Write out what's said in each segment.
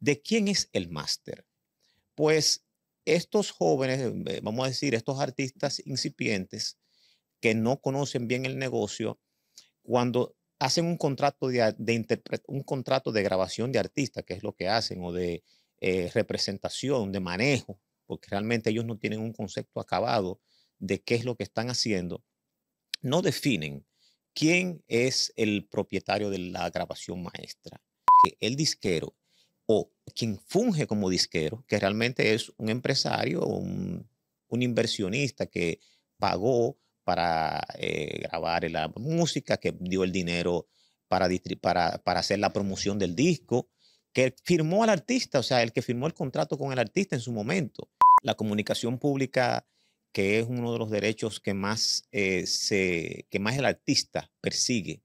¿De quién es el máster? Pues estos jóvenes, eh, vamos a decir, estos artistas incipientes que no conocen bien el negocio, cuando hacen un contrato de, un contrato de grabación de artista, que es lo que hacen, o de eh, representación, de manejo, porque realmente ellos no tienen un concepto acabado de qué es lo que están haciendo, no definen quién es el propietario de la grabación maestra. Que el disquero quien funge como disquero, que realmente es un empresario, un, un inversionista que pagó para eh, grabar la música, que dio el dinero para, para, para hacer la promoción del disco, que firmó al artista, o sea, el que firmó el contrato con el artista en su momento. La comunicación pública, que es uno de los derechos que más, eh, se, que más el artista persigue,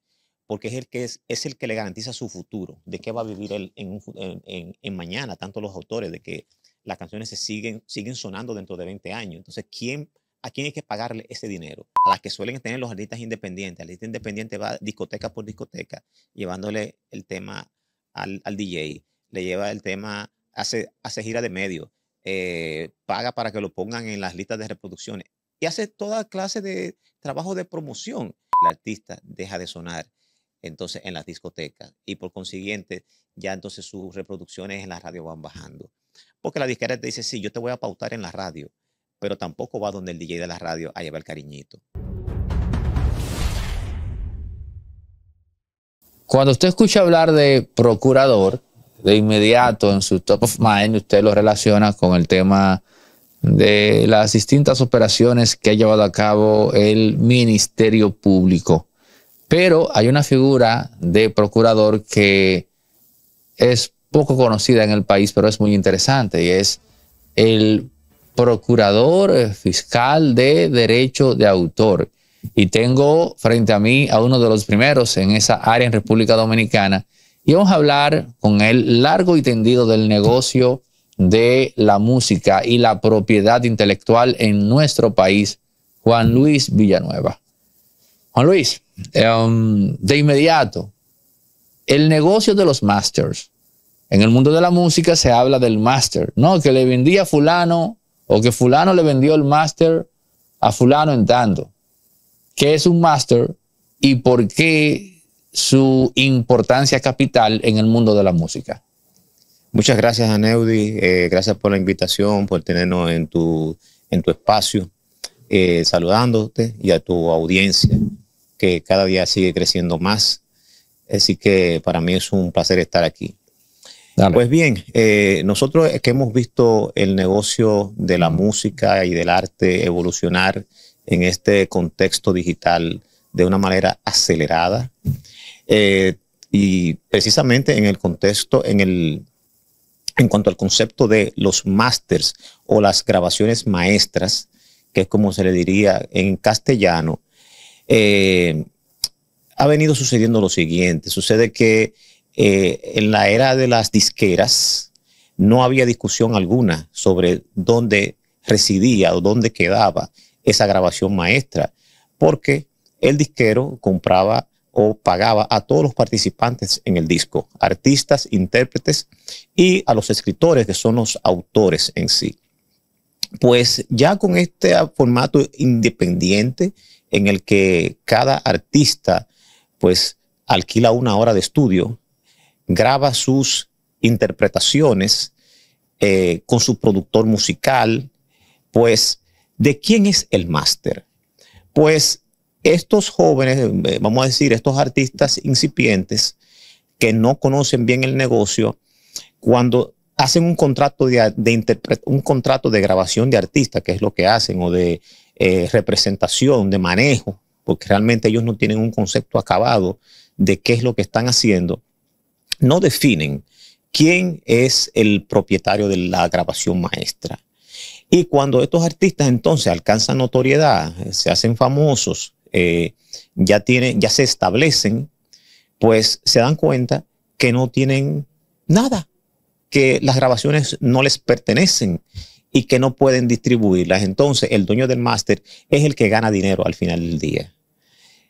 porque es el que es, es, el que le garantiza su futuro, de qué va a vivir él en, mañana, tanto los autores, de que las canciones se siguen, siguen sonando dentro de 20 años. Entonces, ¿quién, ¿a quién hay que pagarle ese dinero? A las que suelen tener los artistas independientes. El artista independiente va discoteca por discoteca, llevándole el tema al, al DJ, le lleva el tema, hace, hace gira de medio, eh, paga para que lo pongan en las listas de reproducciones y hace toda clase de trabajo de promoción. El artista deja de sonar entonces en las discotecas y por consiguiente ya entonces sus reproducciones en la radio van bajando. Porque la disquera te dice, sí, yo te voy a pautar en la radio, pero tampoco va donde el DJ de la radio a llevar el cariñito. Cuando usted escucha hablar de procurador, de inmediato en su top of mind usted lo relaciona con el tema de las distintas operaciones que ha llevado a cabo el Ministerio Público. Pero hay una figura de procurador que es poco conocida en el país, pero es muy interesante y es el procurador fiscal de derecho de autor. Y tengo frente a mí a uno de los primeros en esa área en República Dominicana. Y vamos a hablar con él largo y tendido del negocio de la música y la propiedad intelectual en nuestro país, Juan Luis Villanueva. Juan Luis, em, de inmediato, el negocio de los masters. En el mundo de la música se habla del master, ¿no? Que le vendía a fulano o que fulano le vendió el master a fulano en tanto. ¿Qué es un master y por qué su importancia capital en el mundo de la música? Muchas gracias, Aneudi. Eh, gracias por la invitación, por tenernos en tu, en tu espacio, eh, saludándote y a tu audiencia que cada día sigue creciendo más. Así que para mí es un placer estar aquí. Pues bien, eh, nosotros que hemos visto el negocio de la música y del arte evolucionar en este contexto digital de una manera acelerada eh, y precisamente en el contexto, en el en cuanto al concepto de los masters o las grabaciones maestras, que es como se le diría en castellano, eh, ha venido sucediendo lo siguiente. Sucede que eh, en la era de las disqueras no había discusión alguna sobre dónde residía o dónde quedaba esa grabación maestra, porque el disquero compraba o pagaba a todos los participantes en el disco, artistas, intérpretes y a los escritores que son los autores en sí. Pues ya con este formato independiente, en el que cada artista pues alquila una hora de estudio, graba sus interpretaciones eh, con su productor musical, pues ¿de quién es el máster? Pues estos jóvenes, eh, vamos a decir, estos artistas incipientes que no conocen bien el negocio, cuando hacen un contrato de, un contrato de grabación de artista, que es lo que hacen, o de eh, representación, de manejo, porque realmente ellos no tienen un concepto acabado de qué es lo que están haciendo, no definen quién es el propietario de la grabación maestra. Y cuando estos artistas entonces alcanzan notoriedad, se hacen famosos, eh, ya, tienen, ya se establecen, pues se dan cuenta que no tienen nada, que las grabaciones no les pertenecen y que no pueden distribuirlas. Entonces, el dueño del máster es el que gana dinero al final del día.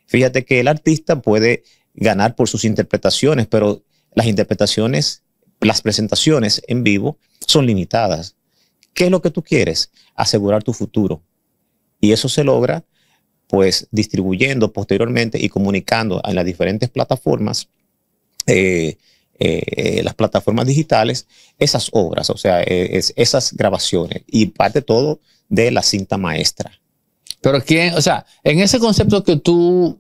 Fíjate que el artista puede ganar por sus interpretaciones, pero las interpretaciones las presentaciones en vivo son limitadas. ¿Qué es lo que tú quieres? Asegurar tu futuro. Y eso se logra pues distribuyendo posteriormente y comunicando en las diferentes plataformas, eh, eh, las plataformas digitales, esas obras, o sea, esas grabaciones y parte todo de la cinta maestra. Pero quién, o sea, en ese concepto que tú,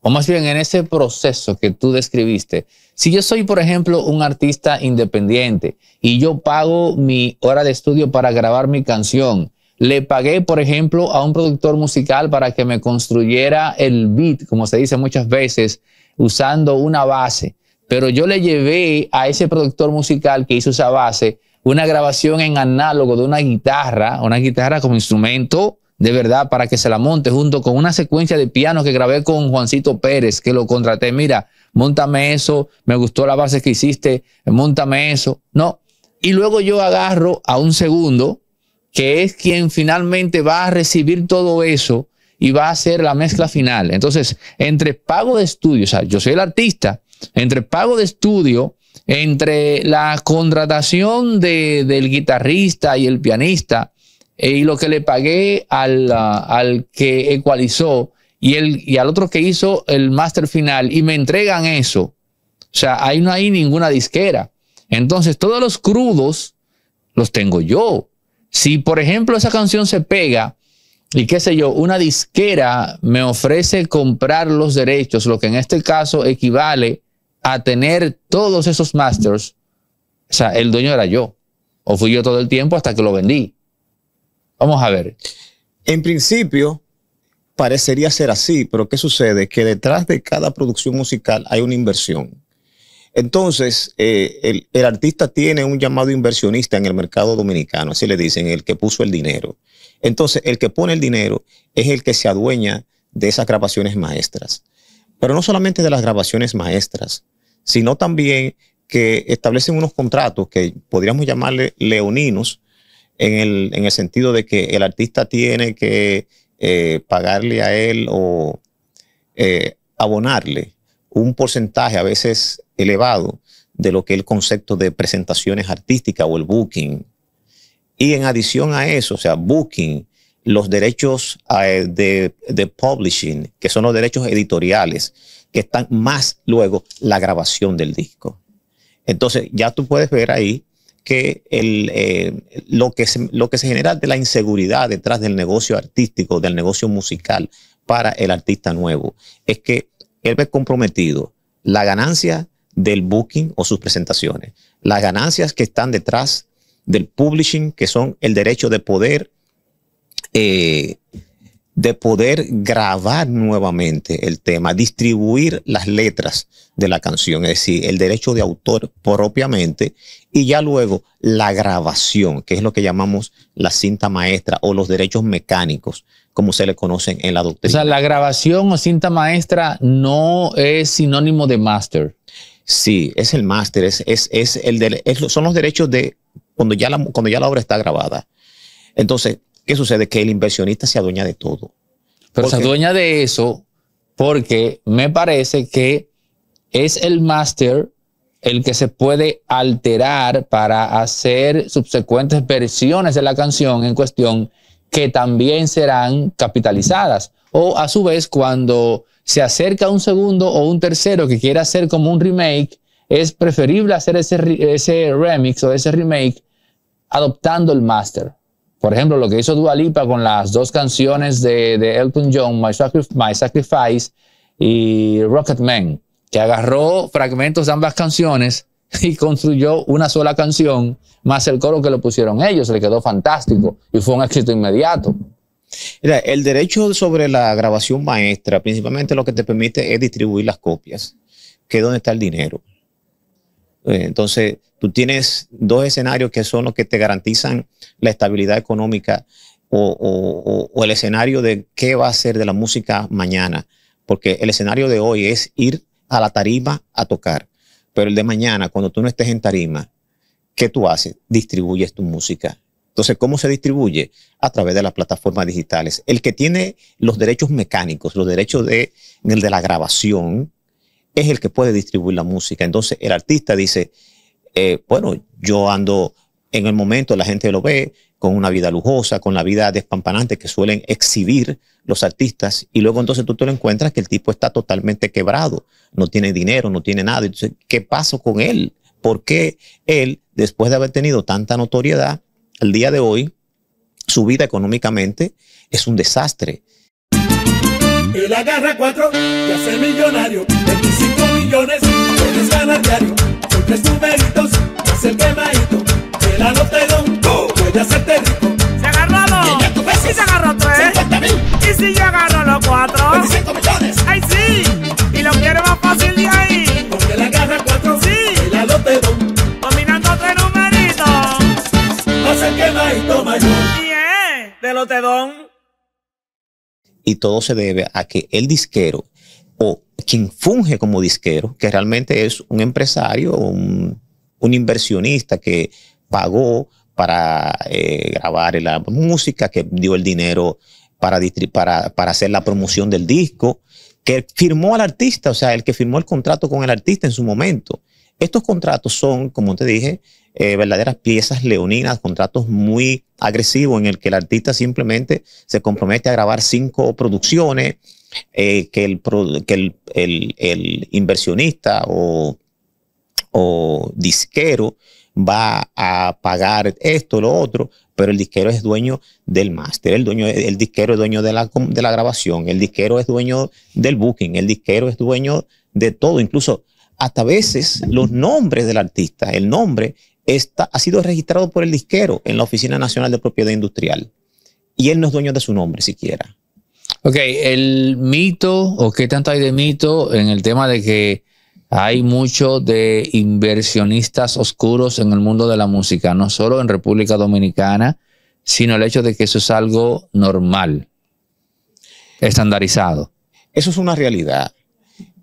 o más bien en ese proceso que tú describiste, si yo soy, por ejemplo, un artista independiente y yo pago mi hora de estudio para grabar mi canción, le pagué, por ejemplo, a un productor musical para que me construyera el beat, como se dice muchas veces, usando una base. Pero yo le llevé a ese productor musical que hizo esa base una grabación en análogo de una guitarra, una guitarra como instrumento de verdad para que se la monte junto con una secuencia de piano que grabé con Juancito Pérez, que lo contraté. Mira, montame eso, me gustó la base que hiciste, montame eso. No. Y luego yo agarro a un segundo que es quien finalmente va a recibir todo eso y va a hacer la mezcla final. Entonces, entre pago de estudio, o sea, yo soy el artista, entre pago de estudio, entre la contratación del guitarrista y el pianista, eh, y lo que le pagué al, al que ecualizó y, el, y al otro que hizo el máster final, y me entregan eso. O sea, ahí no hay ninguna disquera. Entonces, todos los crudos los tengo yo. Si, por ejemplo, esa canción se pega y qué sé yo, una disquera me ofrece comprar los derechos, lo que en este caso equivale a tener todos esos masters, o sea, el dueño era yo. O fui yo todo el tiempo hasta que lo vendí. Vamos a ver. En principio, parecería ser así, pero ¿qué sucede? Que detrás de cada producción musical hay una inversión. Entonces, eh, el, artista tiene un llamado inversionista en el mercado dominicano, así le dicen, el que puso el dinero. Entonces, el que pone el dinero es el que se adueña de esas grabaciones maestras. Pero no solamente de las grabaciones maestras, sino también que establecen unos contratos que podríamos llamarle leoninos, en el, sentido de que el artista tiene que eh, pagarle a él o eh, abonarle un porcentaje a veces elevado de lo que es el concepto de presentaciones artísticas o el booking. Y en adición a eso, o sea, booking, los derechos eh, de, de, publishing, que son los derechos editoriales, que están más luego la grabación del disco. Entonces, ya tú puedes ver ahí que el, eh, lo, que se, lo que se genera de la inseguridad detrás del negocio artístico, del negocio musical para el artista nuevo, es que él ve comprometido la ganancia del booking o sus presentaciones, las ganancias que están detrás del publishing, que son el derecho de poder, eh, de poder grabar nuevamente el tema, distribuir las letras de la canción, es decir, el derecho de autor propiamente, y ya luego la grabación, que es lo que llamamos la cinta maestra o los derechos mecánicos, como se le conocen en la doctrina. O sea, la grabación o cinta maestra no es sinónimo de máster. Sí, es el máster, es, es, el de, son los derechos de cuando ya, la, cuando ya la obra está grabada. Entonces, ¿qué sucede? Que el inversionista se adueña de todo. Pero se adueña de eso porque me parece que es el máster el que se puede alterar para hacer subsecuentes versiones de la canción en cuestión que también serán capitalizadas. O a su vez, cuando se acerca un segundo o un tercero que quiera hacer como un remake, es preferible hacer ese, ese remix o ese remake adoptando el master. Por ejemplo, lo que hizo Dua Lipa con las dos canciones de, Elton John, My, Sacrifice y Rocket Man, que agarró fragmentos de ambas canciones y construyó una sola canción, más el coro que le pusieron ellos, le quedó fantástico y fue un éxito inmediato. Mira, el derecho sobre la grabación maestra, principalmente lo que te permite es distribuir las copias, que es donde está el dinero. Eh, entonces, tú tienes dos escenarios que son los que te garantizan la estabilidad económica o, el escenario de qué va a ser de la música mañana, porque el escenario de hoy es ir a la tarima a tocar pero el de mañana, cuando tú no estés en tarima, ¿qué tú haces? Distribuyes tu música. Entonces, ¿cómo se distribuye? A través de las plataformas digitales. El que tiene los derechos mecánicos, los derechos de, de la grabación, es el que puede distribuir la música. Entonces, el artista dice, eh, bueno, yo ando en el momento, la gente lo ve con una vida lujosa, con la vida despampanante que suelen exhibir los artistas, y luego entonces tú te lo encuentras que el tipo está totalmente quebrado, no tiene dinero, no tiene nada. Entonces, ¿qué pasó con él? ¿Por qué él, después de haber tenido tanta notoriedad, al día de hoy, su vida económicamente es un desastre? Agarra cuatro hace millonario, 25 millones, puedes ganar diario, tres numeritos, es el quemadito, el anotadón, puede hacerte rico. Se agarró dos. Y se agarró tres. 50 mil, Y si yo agarro los cuatro. 25 millones, ¡Ay, sí! Y lo quiere más fácil de ahí. porque él agarra cuatro, Sí. el anotadón, Dominando tres numeritos. hace el quemadito mayor. Bien. De los tedón. y todo se debe a que el disquero o quien funge como disquero, que realmente es un empresario, un, inversionista que pagó para eh, grabar la música, que dio el dinero para, para, para hacer la promoción del disco, que firmó al artista, o sea, el que firmó el contrato con el artista en su momento. Estos contratos son, como te dije, eh, verdaderas piezas leoninas, contratos muy agresivos en el que el artista simplemente se compromete a grabar cinco producciones, eh, que, el, que el, el- inversionista o, o disquero va a pagar esto, lo otro, pero el disquero es dueño del máster, el, dueño, el disquero es dueño de la, de la grabación, el disquero es dueño del booking, el disquero es dueño de todo, incluso hasta veces los nombres del artista, el nombre está, ha sido registrado por el disquero en la Oficina Nacional de Propiedad Industrial y él no es dueño de su nombre siquiera. Ok, el mito o qué tanto hay de mito en el tema de que hay mucho de inversionistas oscuros en el mundo de la música, no solo en República Dominicana, sino el hecho de que eso es algo normal, estandarizado. Eso es una realidad,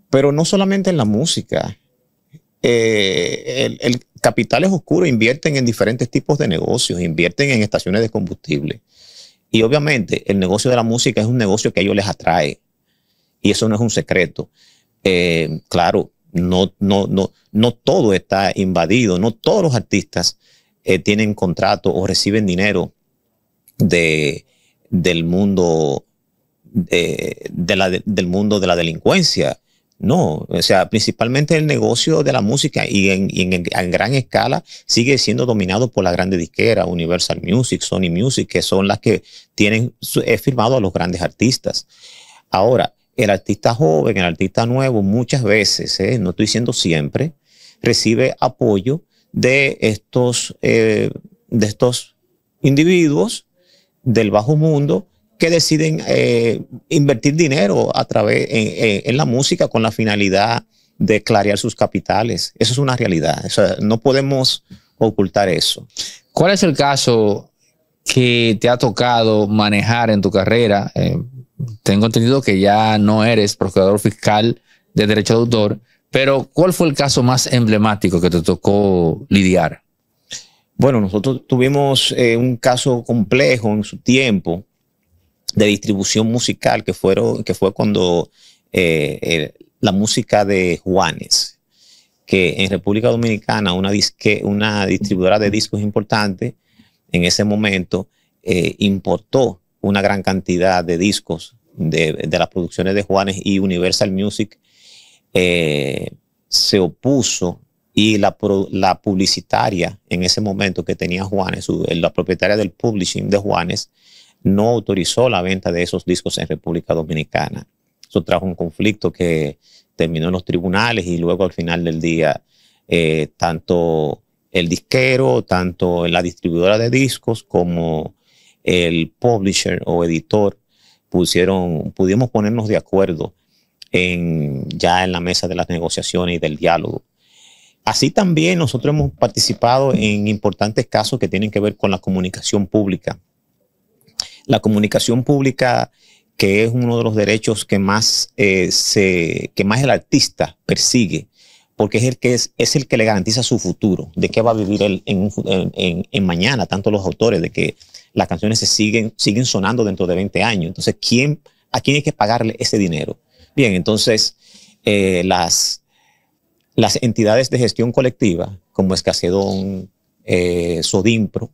pero no solamente en la música. Eh, el, el capitales oscuros invierten en diferentes tipos de negocios, invierten en estaciones de combustible. Y obviamente el negocio de la música es un negocio que a ellos les atrae. Y eso no es un secreto. Eh, claro, no, no, no, no todo está invadido, no todos los artistas eh, tienen contrato o reciben dinero de, del mundo de, de la, de- del mundo de la delincuencia. No, o sea, principalmente el negocio de la música y en, gran escala sigue siendo dominado por la grande disquera, Universal Music, Sony Music, que son las que tienen firmado a los grandes artistas. Ahora, el artista joven, el artista nuevo, muchas veces, eh, no estoy diciendo siempre, recibe apoyo de estos, eh, de estos individuos del bajo mundo que deciden eh, invertir dinero a través en, la música con la finalidad de clarear sus capitales. Eso es una realidad. O sea, no podemos ocultar eso. ¿Cuál es el caso que te ha tocado manejar en tu carrera? Eh, tengo entendido que ya no eres procurador fiscal de derecho de autor, pero ¿cuál fue el caso más emblemático que te tocó lidiar? Bueno, nosotros tuvimos eh, un caso complejo en su tiempo de distribución musical que, fueron, que fue cuando eh, la música de Juanes, que en República Dominicana una, disque, una distribuidora de discos importante en ese momento eh, importó una gran cantidad de discos de, de las producciones de Juanes y Universal Music eh, se opuso y la, la publicitaria en ese momento que tenía Juanes, la propietaria del publishing de Juanes, no autorizó la venta de esos discos en República Dominicana. Eso trajo un conflicto que terminó en los tribunales y luego al final del día, eh, tanto el disquero, tanto la distribuidora de discos como el publisher o editor pusieron, pudimos ponernos de acuerdo ya en la mesa de las negociaciones y del diálogo. Así también nosotros hemos participado en importantes casos que tienen que ver con la comunicación pública. La comunicación pública, que es uno de los derechos que más, eh, se, que más el artista persigue, porque es el que es, es el que le garantiza su futuro, de qué va a vivir él en, en mañana, tanto los autores, de que las canciones se siguen, siguen sonando dentro de 20 años. Entonces, ¿quién, ¿a quién hay que pagarle ese dinero? Bien, entonces, eh, las, las entidades de gestión colectiva como Escacedón, eh, Sodimpro,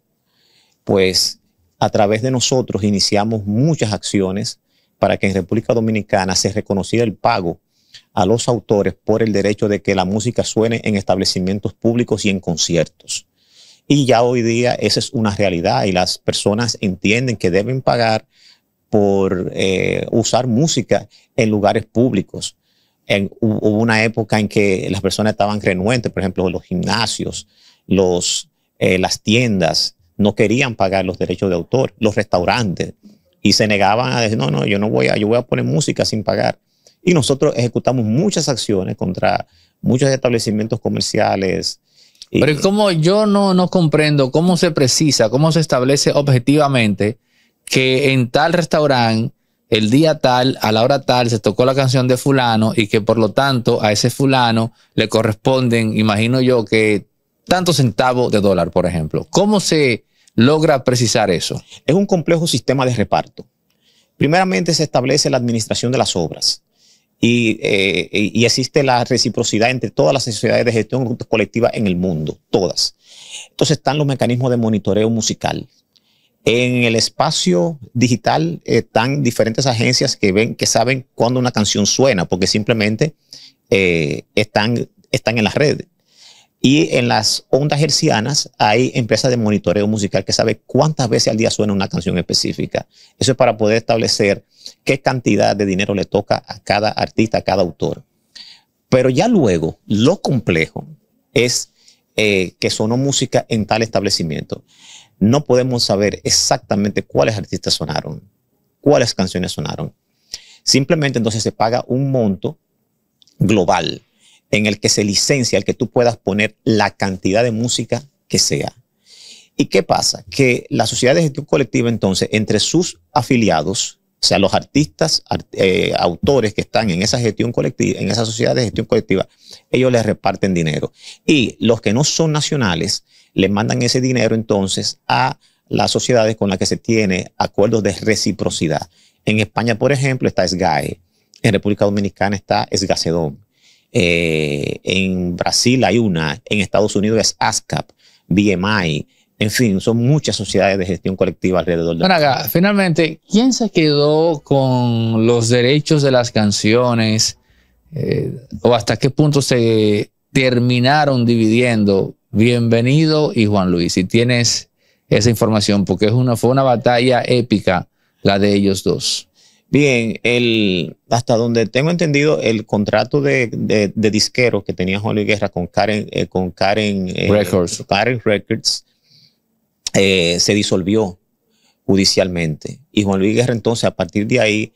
pues a través de nosotros iniciamos muchas acciones para que en República Dominicana se reconociera el pago a los autores por el derecho de que la música suene en establecimientos públicos y en conciertos. Y ya hoy día esa es una realidad y las personas entienden que deben pagar por eh, usar música en lugares públicos. En, hubo una época en que las personas estaban renuentes, por ejemplo, los gimnasios, los, eh, las tiendas, no querían pagar los derechos de autor, los restaurantes, y se negaban a decir, no, no, yo no voy a, yo voy a poner música sin pagar. Y nosotros ejecutamos muchas acciones contra muchos establecimientos comerciales. Pero como yo no, no comprendo cómo se precisa, cómo se establece objetivamente que en tal restaurante, el día tal, a la hora tal, se tocó la canción de fulano y que por lo tanto a ese fulano le corresponden, imagino yo, que tantos centavos de dólar, por ejemplo. ¿Cómo se logra precisar eso? Es un complejo sistema de reparto. Primeramente se establece la administración de las obras eh, y, existe la reciprocidad entre todas las sociedades de gestión colectiva en el mundo, todas. Entonces están los mecanismos de monitoreo musical. En el espacio digital están diferentes agencias que ven, que saben cuándo una canción suena, porque simplemente eh, están, están en las redes. Y en las ondas hercianas hay empresas de monitoreo musical que sabe cuántas veces al día suena una canción específica. Eso es para poder establecer qué cantidad de dinero le toca a cada artista, a cada autor. Pero ya luego, lo complejo es eh, que sonó música en tal establecimiento. No podemos saber exactamente cuáles artistas sonaron, cuáles canciones sonaron. Simplemente entonces se paga un monto global en el que se licencia, el que tú puedas poner la cantidad de música que sea. ¿Y qué pasa? Que la sociedad de gestión colectiva, entonces, entre sus afiliados, o sea, los artistas, eh, autores que están en esa colectiva, en esa sociedad de gestión colectiva, ellos les reparten dinero. Y los que no son nacionales, le mandan ese dinero entonces a las sociedades con las que se tiene acuerdos de reciprocidad. En España, por ejemplo, está SGAE. En República Dominicana está SGACEDOM. Eh, en Brasil hay una, en Estados Unidos es ASCAP, BMI, en fin, son muchas sociedades de gestión colectiva alrededor del mundo. finalmente, ¿quién se quedó con los derechos de las canciones? Eh, ¿O hasta qué punto se terminaron dividiendo Bienvenido y Juan Luis? Si tienes esa información, porque es una, fue una batalla épica la de ellos dos. Bien, el, hasta donde tengo entendido, el contrato de, disquero que tenía Juan Luis Guerra con Karen, eh, con Karen eh, Records, Karen Records eh, se disolvió judicialmente. Y Juan Luis Guerra entonces, a partir de ahí,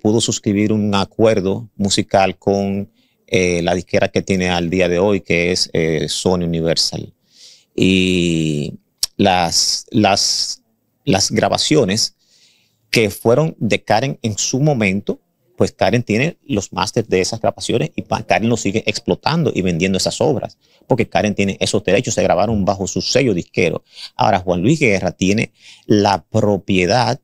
pudo suscribir un acuerdo musical con la disquera que tiene al día de hoy, que es Sony Universal. Y las, las, las grabaciones que fueron de Karen en su momento, pues Karen tiene los másteres de esas grabaciones y Karen los sigue explotando y vendiendo esas obras, porque Karen tiene esos derechos, se grabaron bajo su sello disquero. Ahora Juan Luis Guerra tiene la propiedad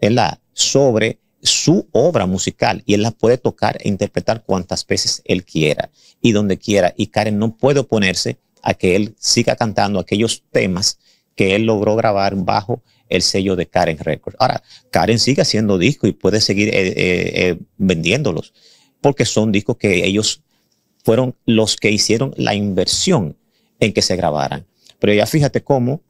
¿verdad? sobre su obra musical y él la puede tocar e interpretar cuantas veces él quiera y donde quiera. Y Karen no puede oponerse a que él siga cantando aquellos temas que él logró grabar bajo el sello de Karen Records. Ahora, Karen sigue haciendo discos y puede seguir eh, eh, eh, vendiéndolos, porque son discos que ellos fueron los que hicieron la inversión en que se grabaran. Pero ya fíjate cómo,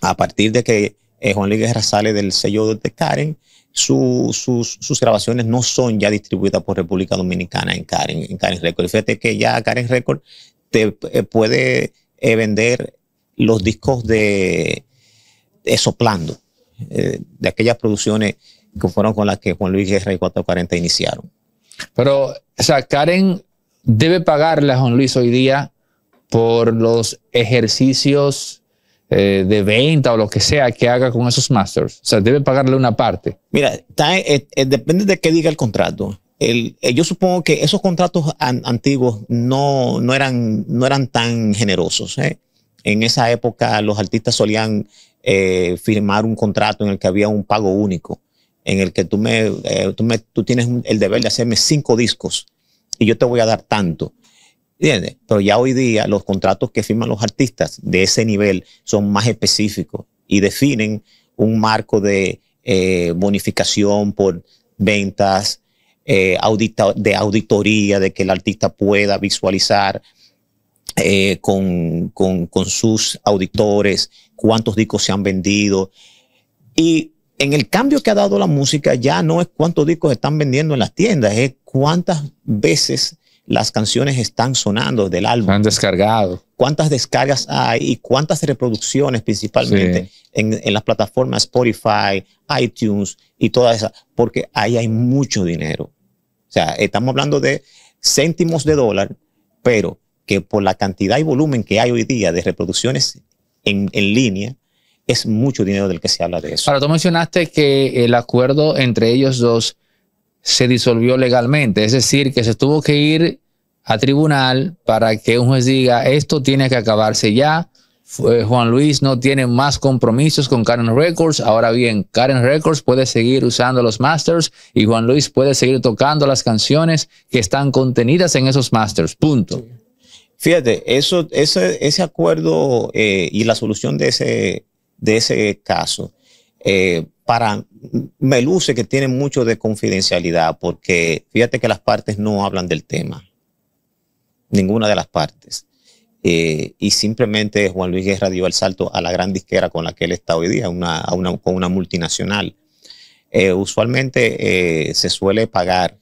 a partir de que Juan Luis Guerra sale del sello de Karen, sus, grabaciones no son ya distribuidas por República Dominicana en Karen, en Karen Records. Fíjate que ya Karen Records te puede vender los discos de, soplando, eh, de aquellas producciones que fueron con las que Juan Luis Guerra y 440 iniciaron. Pero, o sea, Karen debe pagarle a Juan Luis hoy día por los ejercicios eh, de venta o lo que sea que haga con esos masters. O sea, debe pagarle una parte. Mira, eh, depende de qué diga el contrato. yo supongo que esos contratos antiguos no, no, eran, no eran tan generosos. En esa época los artistas solían eh, firmar un contrato en el que había un pago único, en el que tú, me, eh, tú, me, tú tienes el deber de hacerme cinco discos y yo te voy a dar tanto. ¿Entiendes? Pero ya hoy día los contratos que firman los artistas de ese nivel son más específicos y definen un marco de eh, bonificación por ventas, eh, de auditoría, de que el artista pueda visualizar eh, con, con- con sus auditores cuántos discos se han vendido. Y en el cambio que ha dado la música ya no es cuántos discos están vendiendo en las tiendas, es cuántas veces las canciones están sonando del álbum Han descargado. cuántas descargas hay y cuántas reproducciones principalmente en, en las plataformas Spotify, iTunes y todas esas, porque ahí hay mucho dinero. O sea, estamos hablando de céntimos de dólar, pero que por la cantidad y volumen que hay hoy día de reproducciones en, en línea, es mucho dinero del que se habla de eso. Ahora, tú mencionaste que el acuerdo entre ellos dos se disolvió legalmente, es decir, que se tuvo que ir a tribunal para que un juez diga esto tiene que acabarse ya. Fue- Juan Luis no tiene más compromisos con Karen Records. Ahora bien, Karen Records puede seguir usando los masters y Juan Luis puede seguir tocando las canciones que están contenidas en esos masters. Punto. Fíjate, eso, ese, ese acuerdo eh, y la solución de ese, de ese caso, eh, para me luce que tiene mucho de confidencialidad, porque fíjate que las partes no hablan del tema, ninguna de las partes. Eh, y simplemente Juan Luis Guerra dio el salto a la gran disquera con la que él está hoy día, a una, con una multinacional. Usualmente se suele pagar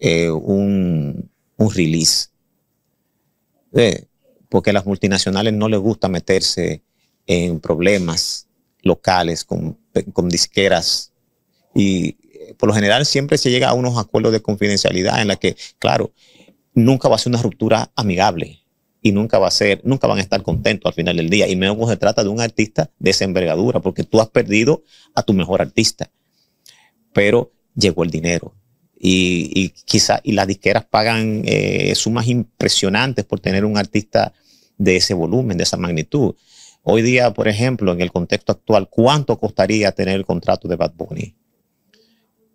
un, un release porque a las multinacionales no les gusta meterse en problemas locales con, con disqueras y eh, por lo general siempre se llega a unos acuerdos de confidencialidad en la que, claro, nunca va a ser una ruptura amigable y nunca va a ser, nunca van a estar contentos al final del día. Y menos cuando se trata de un artista de esa envergadura, porque tú has perdido a tu mejor artista. Pero llegó el dinero. Y, y quizá, y las disqueras pagan eh, sumas impresionantes por tener un artista de ese volumen, de esa magnitud. Hoy día, por ejemplo, en el contexto actual, ¿cuánto costaría tener el contrato de Bad Bunny?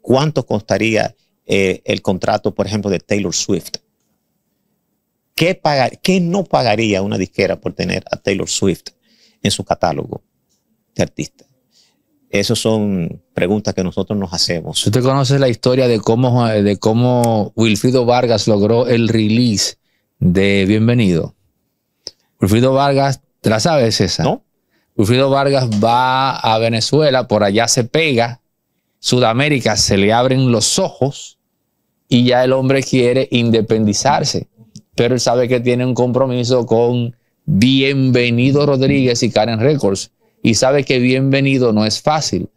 ¿Cuánto costaría eh, el contrato, por ejemplo, de Taylor Swift? ¿Qué, pagar, ¿Qué no pagaría una disquera por tener a Taylor Swift en su catálogo de artistas? Esas son preguntas que nosotros nos hacemos. ¿Usted conoce la historia de cómo, de cómo Wilfrido Vargas logró el release de Bienvenido? Wilfrido Vargas, ¿te la sabes esa? ¿No? Wilfrido Vargas va a Venezuela, por allá se pega, Sudamérica se le abren los ojos y ya el hombre quiere independizarse, pero él sabe que tiene un compromiso con Bienvenido Rodríguez y Karen Records y sabe que Bienvenido no es fácil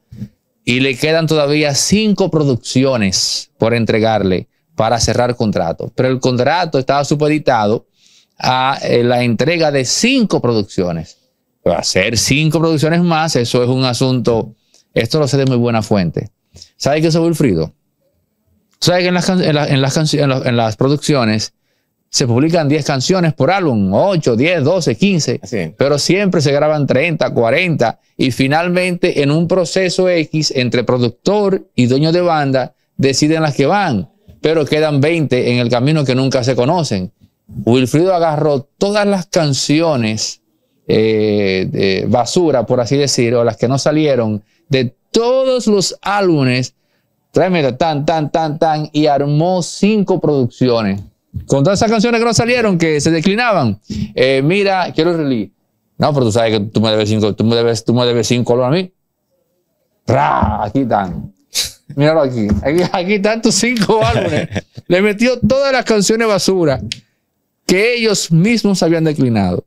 y le quedan todavía cinco producciones por entregarle para cerrar contrato, pero el contrato estaba supeditado a eh, la entrega de cinco producciones. Pero hacer cinco producciones más, eso es un asunto, esto lo sé de muy buena fuente. ¿Sabe qué es Wilfrido? ¿Sabe que en las, en la- en las en las producciones se publican 10 canciones por álbum, 8, 10, 12, 15, Así es. pero siempre se graban 30, 40 y finalmente en un proceso X entre productor y dueño de banda deciden las que van, pero quedan 20 en el camino que nunca se conocen. Wilfrido agarró todas las canciones eh, de basura, por así decirlo, las que no salieron de todos los álbumes, tráeme tan, tan, tan, tan, y armó cinco producciones. Con todas esas canciones que no salieron, que se declinaban. Eh, mira, quiero el release. No, pero tú sabes que tú me debes cinco, tú me debes, tú me debes cinco a mí. ¡Ra! Aquí están. Míralo aquí. aquí. Aquí están tus cinco álbumes. Le metió todas las canciones basura que ellos mismos habían declinado.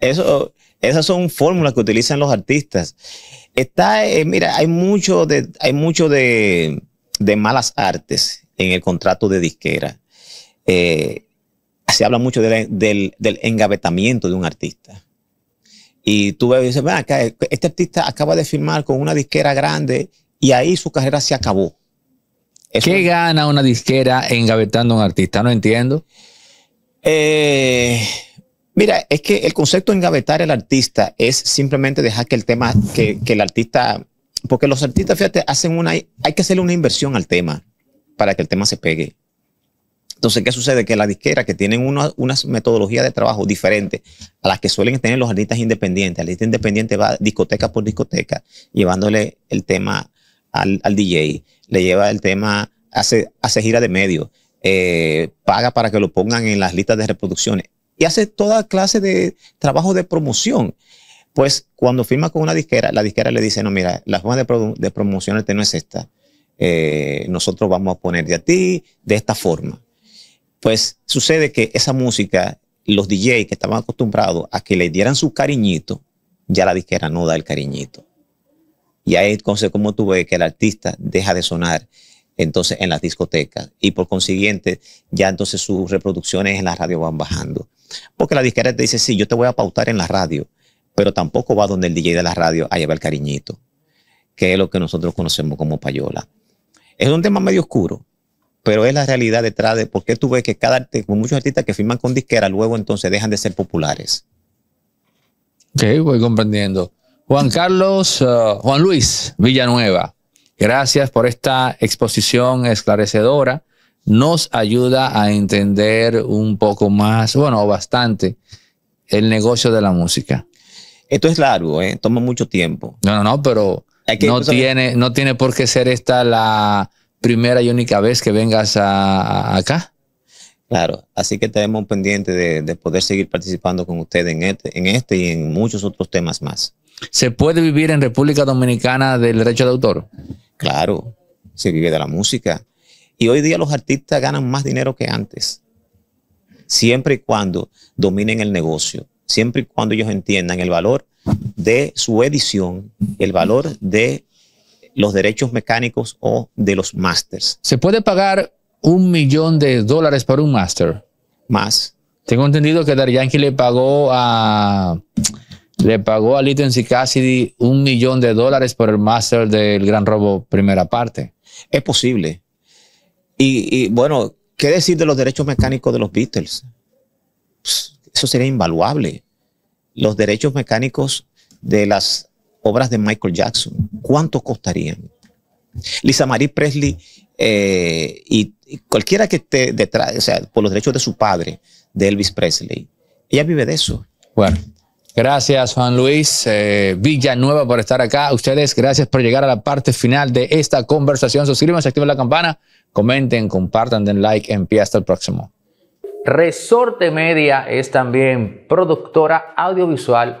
Eso, esas son fórmulas que utilizan los artistas. Está, eh, mira, hay mucho de, hay mucho de, de malas artes en el contrato de disquera. Eh, se habla mucho de- del, del engavetamiento de un artista. Y tú ves y dices, "Ven acá, este artista acaba de firmar con una disquera grande y ahí su carrera se acabó. Eso- ¿Qué gana una disquera engavetando a un artista? No entiendo. Eh, mira, es que el concepto de engavetar al artista es simplemente dejar que el tema, que, que el artista, porque los artistas, fíjate, hacen una, hay que hacerle una inversión al tema para que el tema se pegue. Entonces, ¿qué sucede? Que las disqueras que tienen una- unas metodologías de trabajo diferentes a las que suelen tener los artistas independientes. El artista independiente va discoteca por discoteca, llevándole el tema al, DJ, le lleva el tema, hace, gira de medio, eh, paga para que lo pongan en las listas de reproducciones y hace toda clase de trabajo de promoción. Pues cuando firma con una disquera, la disquera le dice, no, mira, la forma de, de promocionarte no es esta. Eh, nosotros vamos a poner de a ti de esta forma. Pues sucede que esa música, los DJ que estaban acostumbrados a que le dieran su cariñito, ya la disquera no da el cariñito. Y ahí entonces como tú ves que el artista deja de sonar entonces en las discotecas y por consiguiente ya entonces sus reproducciones en la radio van bajando. Porque la disquera te dice, sí, yo te voy a pautar en la radio, pero tampoco va donde el DJ de la radio a llevar el cariñito, que es lo que nosotros conocemos como payola. Es un tema medio oscuro, pero es la realidad detrás de por qué tú ves que cada muchos artistas que firman con disquera luego entonces dejan de ser populares. Ok, voy comprendiendo. Juan Carlos, uh, Juan Luis Villanueva, gracias por esta exposición esclarecedora. Nos ayuda a entender un poco más, bueno, bastante, el negocio de la música. Esto es largo, ¿eh? toma mucho tiempo. No, no, no, pero no, tiene, no tiene por qué ser esta la primera y única vez que vengas a- a- acá. Claro, así que tenemos pendiente de, de poder seguir participando con ustedes en este, en este y en muchos otros temas más. ¿Se puede vivir en República Dominicana del derecho de autor? Claro, se vive de la música. Y hoy día los artistas ganan más dinero que antes. Siempre y cuando dominen el negocio, siempre y cuando ellos entiendan el valor de su edición, el valor de los derechos mecánicos o de los masters. ¿Se puede pagar un millón de dólares por un máster? Más, Tengo entendido que Daddy Yankee le pagó a le pagó a Little Cassidy un millón de dólares por el máster del Gran Robo primera parte. es posible. Y, y, bueno, ¿qué decir de los derechos mecánicos de los Beatles? Pss, Eso sería invaluable. Los derechos mecánicos de las obras de Michael Jackson, ¿cuánto costarían? Lisa Marie Presley eh, y, y cualquiera que esté detrás, o sea, por los derechos de su padre, de Elvis Presley, ella vive de eso. Bueno, gracias Juan Luis eh, Villanueva por estar acá. Ustedes, gracias por llegar a la parte final de esta conversación. Suscríbanse, activen la campana, comenten, compartan, den like. Empieza hasta el próximo. Resorte Media es también productora audiovisual